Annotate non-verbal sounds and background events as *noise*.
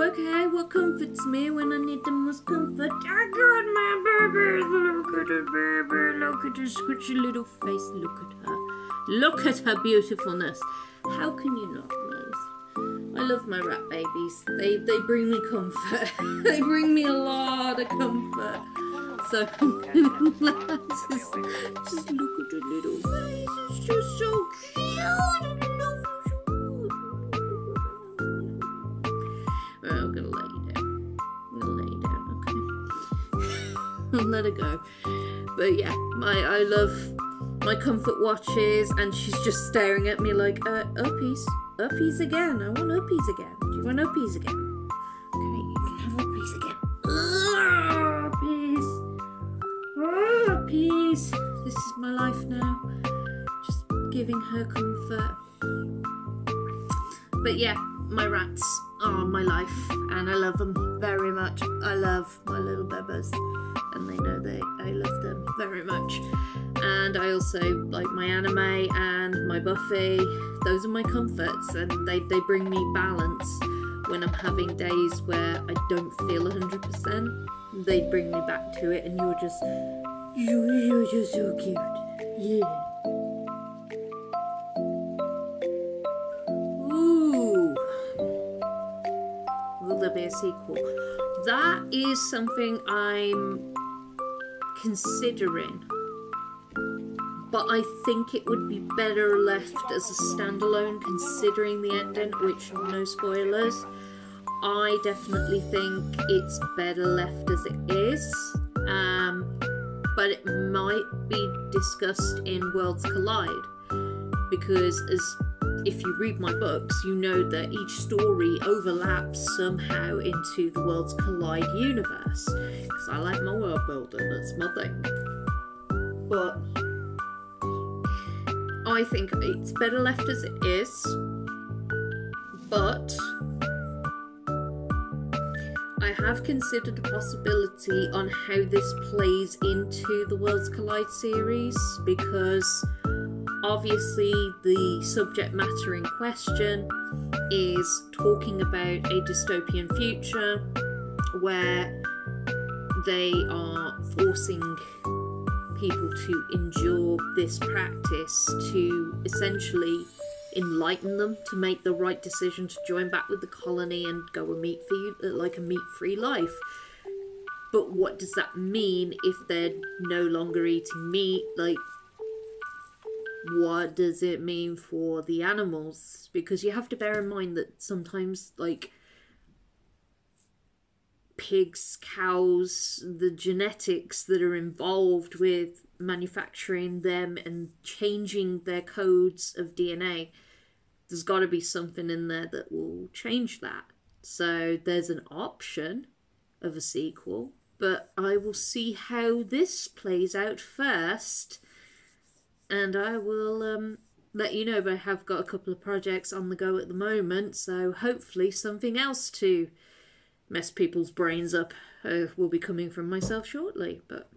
Okay, what comforts me when I need the most comfort? I got my baby. Look at her, baby. Look at her squishy little face. Look at her. Look at her beautifulness. How can you not? I love my rat babies. They they bring me comfort. *laughs* they bring me a lot of comfort. So *laughs* just, just look at her little face. It's just so cute. *laughs* let her go. But yeah, my I love my comfort watches, and she's just staring at me like, uh, uppies, uppies again. I want uppies again. Do you want uppies again? Okay, you can have uppies again. Uppies, uppies. This is my life now. Just giving her comfort. But yeah, my rats are my life, and I love them very much. I love my little bebbers, and they know they I love them very much. And I also like my anime and my Buffy. Those are my comforts, and they they bring me balance when I'm having days where I don't feel 100%. They bring me back to it, and you're just you you're just so cute. Yeah. A sequel? That is something I'm considering. But I think it would be better left as a standalone considering the ending, which, no spoilers. I definitely think it's better left as it is. Um, but it might be discussed in Worlds Collide because as if you read my books, you know that each story overlaps somehow into the Worlds Collide universe. Because I like my world building, that's my thing. But I think it's better left as it is. But I have considered the possibility on how this plays into the Worlds Collide series because obviously the subject matter in question is talking about a dystopian future where they are forcing people to endure this practice to essentially enlighten them to make the right decision to join back with the colony and go a meat free like a meat free life. But what does that mean if they're no longer eating meat? Like what does it mean for the animals? Because you have to bear in mind that sometimes like pigs cows the genetics that are involved with manufacturing them and changing their codes of dna there's got to be something in there that will change that. So there's an option of a sequel but i will see how this plays out first and I will um, let you know. But I have got a couple of projects on the go at the moment, so hopefully something else to mess people's brains up uh, will be coming from myself shortly. But